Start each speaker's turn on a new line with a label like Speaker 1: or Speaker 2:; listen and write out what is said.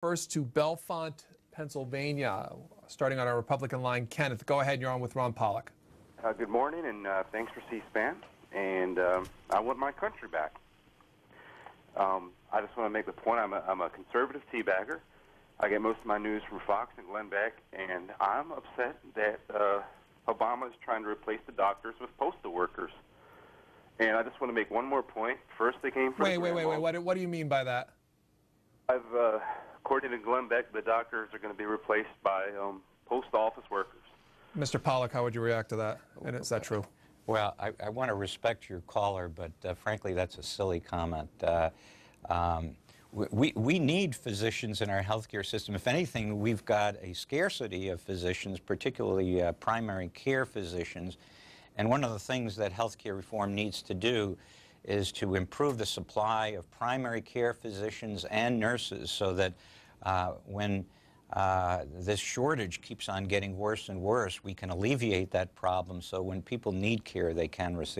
Speaker 1: First to Bellefonte, Pennsylvania, starting on our Republican line. Kenneth, go ahead. You're on with Ron Pollack.
Speaker 2: Uh, good morning, and uh, thanks for C-SPAN. And um, I want my country back. Um, I just want to make the point I'm a, I'm a conservative teabagger. I get most of my news from Fox and Glenn Beck, and I'm upset that uh, Obama is trying to replace the doctors with postal workers. And I just want to make one more point. First, they came from
Speaker 1: Wait, wait, wait, wait. What, do- what do you mean by that?
Speaker 2: I've, uh, according to Glenn Beck, the doctors are going to be replaced by um, post office workers.
Speaker 1: Mr. Pollack, how would you react to that? And is that true?
Speaker 3: Well, I, I want to respect your caller, but uh, frankly, that's a silly comment. Uh, um, we, we need physicians in our healthcare system. If anything, we've got a scarcity of physicians, particularly uh, primary care physicians. And one of the things that healthcare reform needs to do is to improve the supply of primary care physicians and nurses so that when uh, this shortage keeps on getting worse and worse, we can alleviate that problem. So when people need care, they can receive